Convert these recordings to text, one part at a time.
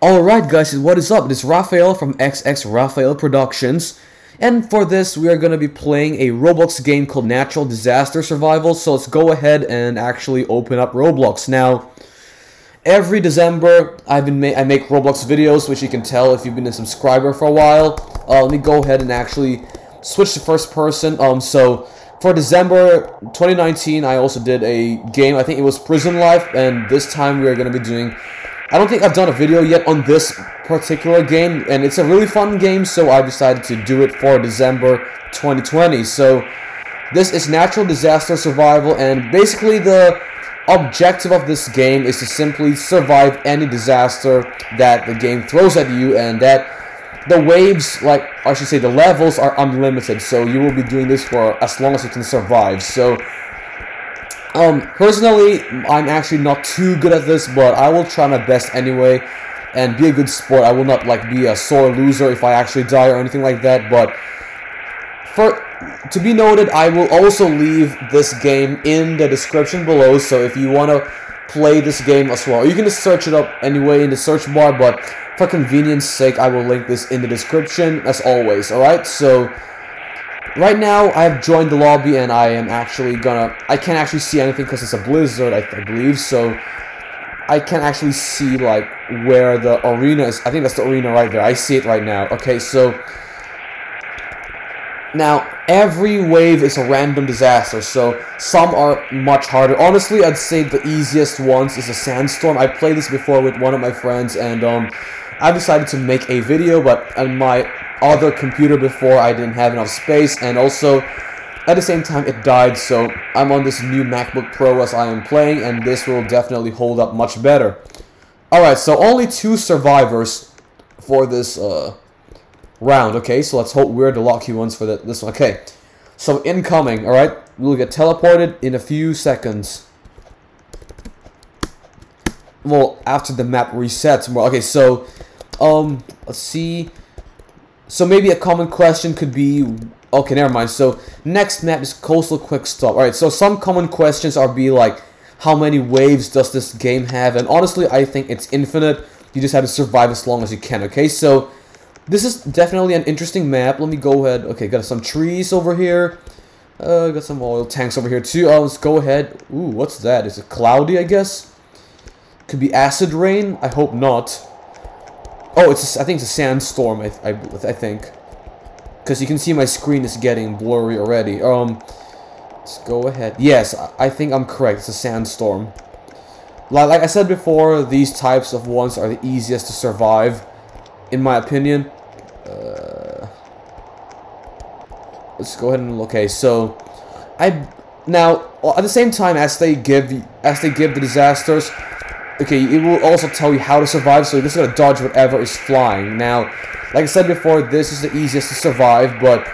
Alright guys, what is up? It is Rafael from XX Rafael Productions. And for this, we are going to be playing a Roblox game called Natural Disaster Survival. So let's go ahead and actually open up Roblox. Now, every December, I've been ma I make Roblox videos, which you can tell if you've been a subscriber for a while. Uh, let me go ahead and actually switch to first person. Um, so for December 2019, I also did a game. I think it was Prison Life, and this time we are going to be doing I don't think I've done a video yet on this particular game, and it's a really fun game, so I decided to do it for December 2020. So, this is Natural Disaster Survival, and basically the objective of this game is to simply survive any disaster that the game throws at you, and that the waves, like, I should say, the levels are unlimited, so you will be doing this for as long as you can survive. So, um, personally, I'm actually not too good at this, but I will try my best anyway, and be a good sport. I will not, like, be a sore loser if I actually die or anything like that, but for to be noted, I will also leave this game in the description below, so if you want to play this game as well, you can just search it up anyway in the search bar, but for convenience sake, I will link this in the description, as always, alright? So, Right now, I have joined the lobby and I am actually gonna... I can't actually see anything because it's a blizzard, I, I, believe, so... I can actually see, like, where the arena is. I think that's the arena right there. I see it right now. Okay, so... Now, every wave is a random disaster, so some are much harder. Honestly, I'd say the easiest ones is a sandstorm. I played this before with one of my friends, and um, I decided to make a video, but on my other computer before I didn't have enough space and also at the same time it died so I'm on this new MacBook Pro as I am playing and this will definitely hold up much better. Alright, so only two survivors for this uh, round, okay? So let's hope we're the lucky ones for the, this one. Okay, so incoming, alright? We'll get teleported in a few seconds. Well, after the map resets. Okay, so, um, let's see. So maybe a common question could be, okay, never mind. So next map is Coastal Quick Stop. All right, so some common questions are be like, how many waves does this game have? And honestly, I think it's infinite. You just have to survive as long as you can, okay? So this is definitely an interesting map. Let me go ahead. Okay, got some trees over here. Uh, got some oil tanks over here too. Oh, let's go ahead. Ooh, what's that? Is it cloudy, I guess? Could be acid rain? I hope not. Oh, it's a, I think it's a sandstorm, I, I, I think. Because you can see my screen is getting blurry already. Um, let's go ahead. Yes, I think I'm correct. It's a sandstorm. Like, like I said before, these types of ones are the easiest to survive, in my opinion. Uh, let's go ahead and okay. So, I now at the same time as they give as they give the disasters, okay, it will also tell you how to survive, so you're just gonna dodge whatever is flying. Now, like I said before, this is the easiest to survive, but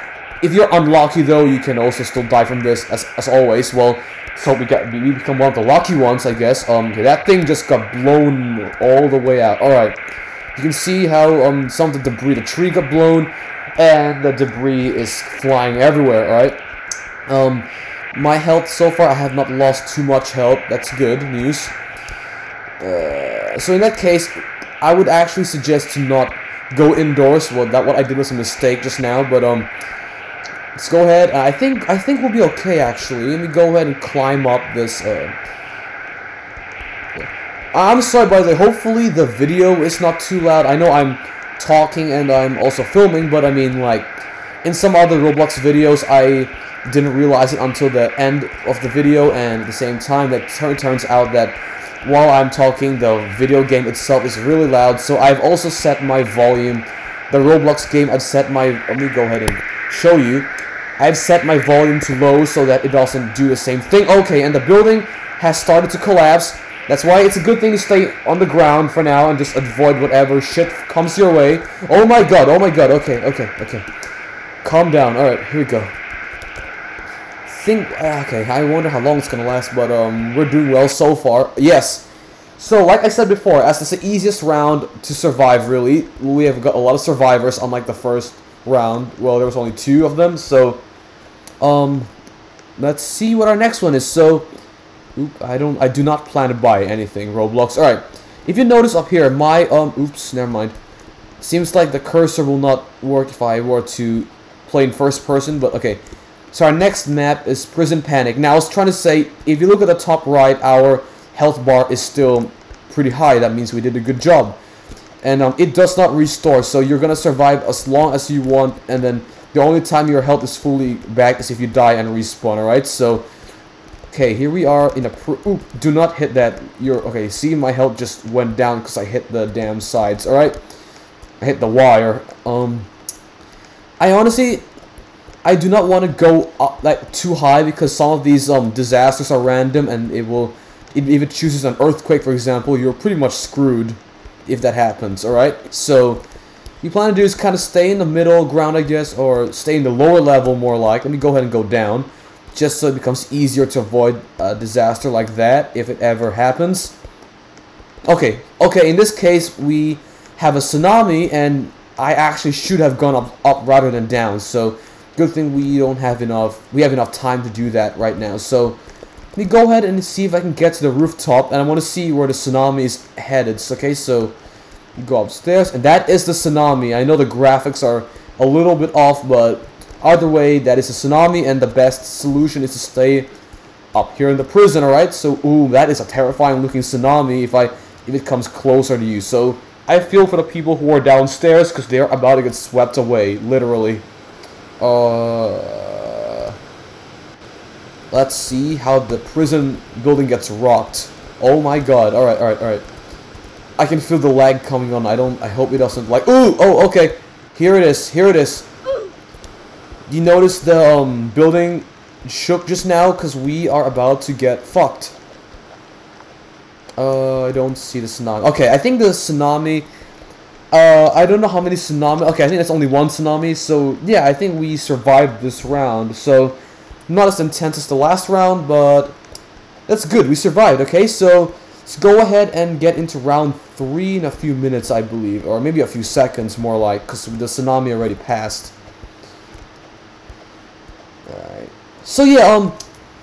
if you're unlucky though, you can also still die from this, as, as always. Well, so we get we become one of the lucky ones, I guess. Um, okay, that thing just got blown all the way out. Alright, you can see how um some of the debris, the tree got blown, and the debris is flying everywhere, alright? Um, my health so far, I have not lost too much health, that's good news. Uh, so in that case, I would actually suggest to not go indoors. Well, that what I did was a mistake just now, but um, let's go ahead. I think I think we'll be okay actually. Let me go ahead and climb up this. Uh, I'm sorry, by the way. Hopefully the video is not too loud. I know I'm talking and I'm also filming, but I mean like in some other Roblox videos, I didn't realize it until the end of the video, and at the same time, that turns out that while I'm talking, the video game itself is really loud, so I've also set my volume. The Roblox game, I've set my... Let me go ahead and show you. I've set my volume to low so that it doesn't do the same thing. Okay, and the building has started to collapse. That's why it's a good thing to stay on the ground for now and just avoid whatever shit comes your way. Oh my god, oh my god, okay, okay, okay. Calm down, alright, here we go think, uh, okay, I wonder how long it's gonna last, but um, we're doing well so far. Yes. So, like I said before, as it's the easiest round to survive, really, we have got a lot of survivors, unlike the first round. Well, there was only two of them, so, um, let's see what our next one is. So, oop, I don't, I do not plan to buy anything, Roblox. Alright, If you notice up here, my, um, oops, never mind. Seems like the cursor will not work if I were to play in first person, but okay. So our next map is Prison Panic. Now, I was trying to say, if you look at the top right, our health bar is still pretty high. That means we did a good job. And um, it does not restore, so you're gonna survive as long as you want, and then the only time your health is fully back is if you die and respawn, alright? So, okay, here we are in a... Oop, do not hit that. You're Okay, see, my health just went down because I hit the damn sides, alright? I hit the wire. Um, I honestly... I do not want to go up, like, too high because some of these um disasters are random and it will... If it chooses an earthquake, for example, you're pretty much screwed if that happens, alright? So, you plan to do is kind of stay in the middle ground, I guess, or stay in the lower level more like. Let me go ahead and go down, just so it becomes easier to avoid a disaster like that if it ever happens. Okay, okay, in this case, we have a tsunami, and I actually should have gone up, up rather than down, so good thing we don't have enough, we have enough time to do that right now, so let me go ahead and see if I can get to the rooftop, and I want to see where the tsunami is headed, okay, so you go upstairs, and that is the tsunami. I know the graphics are a little bit off, but either way, that is a tsunami, and the best solution is to stay up here in the prison, alright? So, ooh, that is a terrifying looking tsunami if I if it comes closer to you. So, I feel for the people who are downstairs, because they're about to get swept away, literally. Uh, let's see how the prison building gets rocked. Oh my god, alright, alright, alright. I can feel the lag coming on. I don't. I hope it doesn't like. Ooh. Oh. Okay. Here it is. Here it is. You notice the um, building shook just now because we are about to get fucked. Uh, I don't see the tsunami. Okay, I think the tsunami. Uh, I don't know how many tsunami. Okay, I think that's only one tsunami. So yeah, I think we survived this round. So not as intense as the last round, but that's good. We survived. Okay, so let's go ahead and get into round three in a few minutes, I believe, or maybe a few seconds, more like, because the tsunami already passed. Alright. So yeah, um,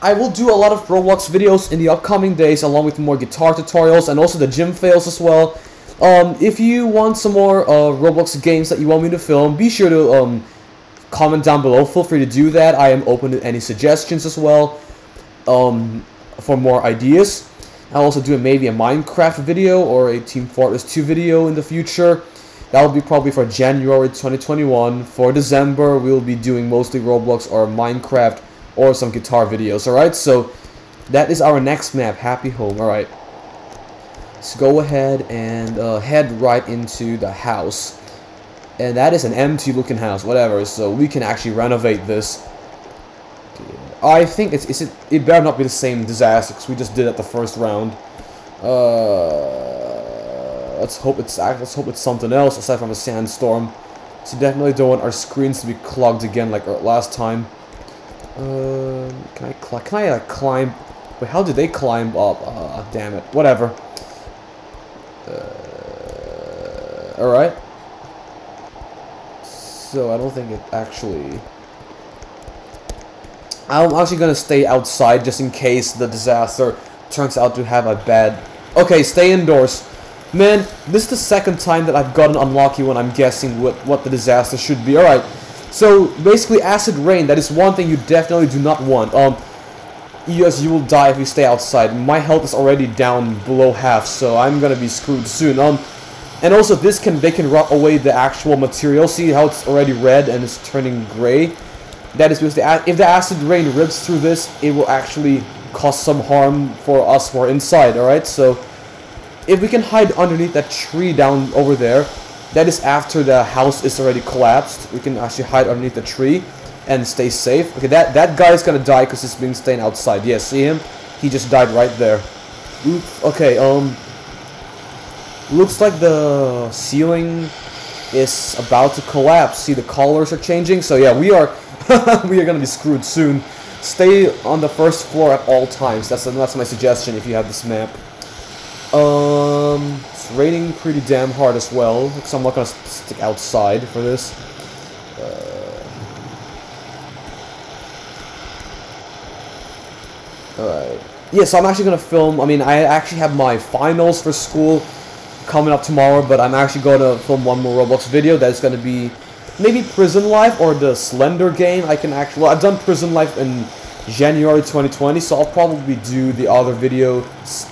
I will do a lot of Roblox videos in the upcoming days, along with more guitar tutorials, and also the gym fails as well. Um, if you want some more uh, Roblox games that you want me to film, be sure to um, comment down below. Feel free to do that. I am open to any suggestions as well um, for more ideas. I'll also do maybe a Minecraft video or a Team Fortress 2 video in the future. That will be probably for January 2021. For December, we'll be doing mostly Roblox or Minecraft or some guitar videos, alright? So, that is our next map, Happy Home, alright. Let's go ahead and uh, head right into the house. And that is an empty looking house, whatever, so we can actually renovate this. I think it's, it's it, it better not be the same disaster because we just did it the first round. Uh, let's hope it's let's hope it's something else aside from a sandstorm. So definitely don't want our screens to be clogged again like last time. Um, can I can I uh, climb? Wait, how did they climb up? Uh, damn it. Whatever. Uh, all right. So I don't think it actually. I'm actually gonna stay outside just in case the disaster turns out to have a bad... Okay, stay indoors. Man, this is the second time that I've gotten unlucky when I'm guessing what, what the disaster should be. Alright, so basically acid rain, that is one thing you definitely do not want. Um, yes, you will die if you stay outside. My health is already down below half, so I'm gonna be screwed soon. Um, and also this can, they can rot away the actual material. See how it's already red and it's turning gray? That is because the, if the acid rain rips through this, it will actually cause some harm for us who are inside, alright? So, if we can hide underneath that tree down over there, that is after the house is already collapsed. We can actually hide underneath the tree and stay safe. Okay, that, that guy is gonna die because he's been staying outside. Yeah, see him? He just died right there. Oops. Okay, um... Looks like the ceiling is about to collapse. See, the colors are changing. So yeah, we are we are gonna be screwed soon. Stay on the first floor at all times. That's that's my suggestion if you have this map. Um, it's raining pretty damn hard as well. So I'm not gonna stick outside for this. Uh, Alright. Yeah, so I'm actually gonna film. I mean, I actually have my finals for school coming up tomorrow, but I'm actually going to film one more Roblox video that's going to be maybe Prison Life or the Slender game. I can actually, well, I've done Prison Life in January 2020, so I'll probably do the other video,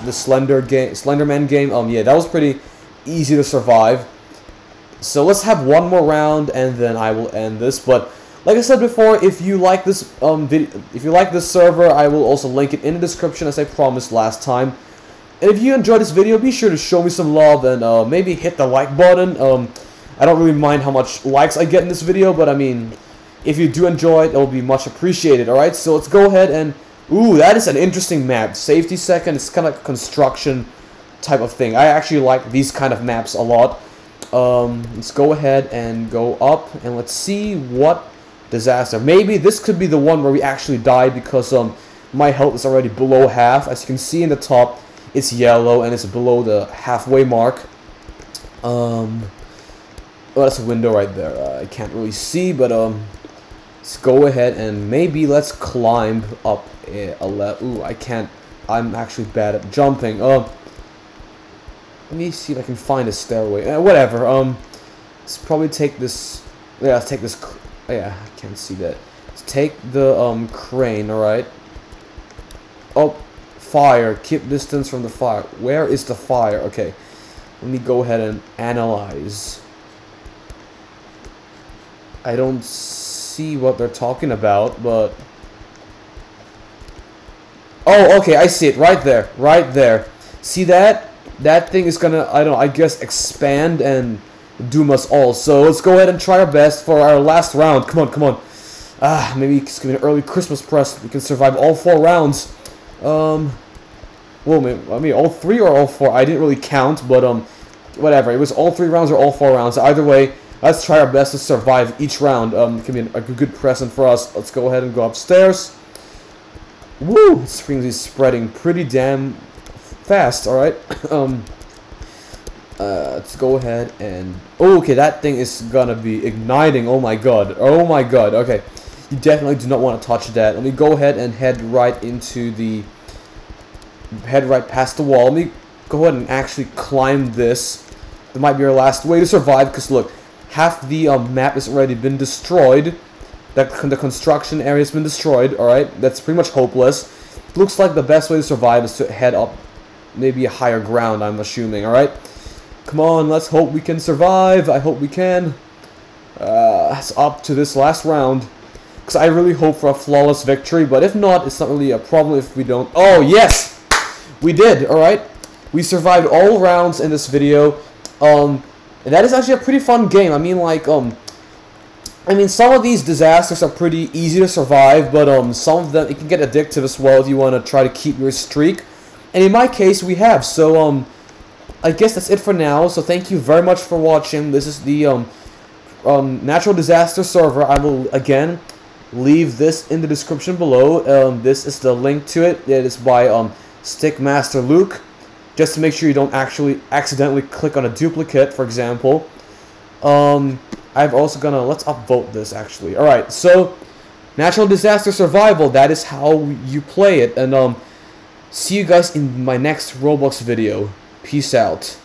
the Slender game, Slenderman game. Um, yeah, that was pretty easy to survive. So let's have one more round, and then I will end this. But like I said before, if you like this um video, if you like this server, I will also link it in the description as I promised last time. And if you enjoyed this video, be sure to show me some love and uh, maybe hit the like button. Um, I don't really mind how much likes I get in this video, but I mean, if you do enjoy it, it will be much appreciated. Alright, so let's go ahead and... Ooh, that is an interesting map. Safety second, it's kind of construction type of thing. I actually like these kind of maps a lot. Um, let's go ahead and go up, and let's see what disaster. Maybe this could be the one where we actually die because um, my health is already below half. As you can see in the top, it's yellow and it's below the halfway mark. Um, well, that's a window right there. Uh, I can't really see, but um, let's go ahead and maybe let's climb up a, a le Ooh, I can't. I'm actually bad at jumping. Uh, let me see if I can find a stairway. Uh, whatever. Um, let's probably take this. Yeah, let's take this. Oh, yeah, I can't see that. Let's take the um crane. All right. Oh, fire. Keep distance from the fire. Where is the fire? Okay. Let me go ahead and analyze. I don't see what they're talking about, but... Oh, okay, I see it. Right there. Right there. See that? That thing is gonna, I don't know, I guess expand and doom us all. So let's go ahead and try our best for our last round. Come on, come on. Ah, maybe it's gonna be an early Christmas press. We can survive all four rounds. Um, well, I mean, all three or all four. I didn't really count, but um, whatever. It was all three rounds or all four rounds. Either way, let's try our best to survive each round. Um, it can be a good present for us. Let's go ahead and go upstairs. Woo! Springs is spreading pretty damn fast. All right. um. Uh, let's go ahead and oh, okay that thing is gonna be igniting oh my god oh my god okay you definitely do not want to touch that. Let me go ahead and head right into the head right past the wall. Let me go ahead and actually climb this. That might be our last way to survive because look half the um, map has already been destroyed. That the construction area has been destroyed alright? That's pretty much hopeless. Looks like the best way to survive is to head up maybe a higher ground I'm assuming alright? Come on, let's hope we can survive. I hope we can. Uh, it's up to this last round. Because I really hope for a flawless victory. But if not, it's not really a problem if we don't. Oh, yes! We did, alright? We survived all rounds in this video. Um, and that is actually a pretty fun game. I mean, like, um... I mean, some of these disasters are pretty easy to survive, but um, some of them, it can get addictive as well if you want to try to keep your streak. And in my case, we have. So, um, I guess that's it for now. So thank you very much for watching. This is the um, um, natural disaster server. I will again leave this in the description below. Um, this is the link to it. It is by um, Stickmaster Luke. Just to make sure you don't actually accidentally click on a duplicate, for example. Um, I've also gonna let's upvote this actually. All right, so natural disaster survival. That is how you play it, and um, see you guys in my next Roblox video. Peace out.